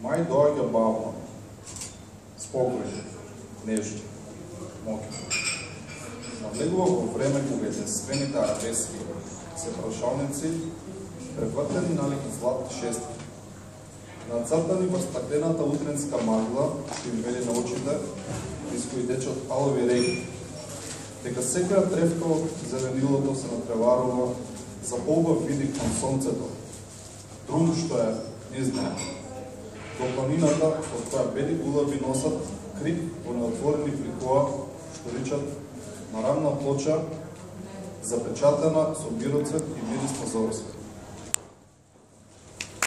Мај доаѓа бавно, спокојно, нежно, моќно. Навлегува во време кога единствените арабески се прошалници, превртени налеки злат шестки. Нацртани во стаклената утренска магла, што им вели на очите, из кои дечат алови реки, дека секоја тревка од зеленилото се натреварува за поубав видик кон сонцето, друго што е незнае. До планината, од која бели гулаби носат крип, во неотворени прикоа, што ричат на рамна плоча, запечатена со мироцвет и мирис на.